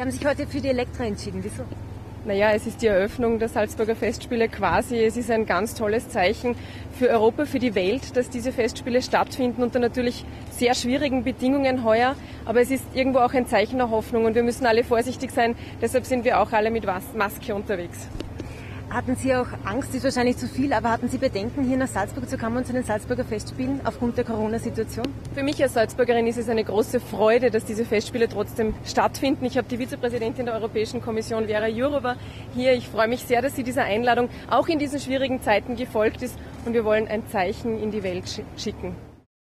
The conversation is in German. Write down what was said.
Sie haben sich heute für die Elektra entschieden. Wieso? Naja, es ist die Eröffnung der Salzburger Festspiele quasi. Es ist ein ganz tolles Zeichen für Europa, für die Welt, dass diese Festspiele stattfinden unter natürlich sehr schwierigen Bedingungen heuer. Aber es ist irgendwo auch ein Zeichen der Hoffnung und wir müssen alle vorsichtig sein. Deshalb sind wir auch alle mit Maske unterwegs. Hatten Sie auch Angst, ist wahrscheinlich zu viel, aber hatten Sie Bedenken, hier nach Salzburg zu kommen und zu den Salzburger Festspielen aufgrund der Corona-Situation? Für mich als Salzburgerin ist es eine große Freude, dass diese Festspiele trotzdem stattfinden. Ich habe die Vizepräsidentin der Europäischen Kommission, Vera Jourova, hier. Ich freue mich sehr, dass sie dieser Einladung auch in diesen schwierigen Zeiten gefolgt ist und wir wollen ein Zeichen in die Welt schicken.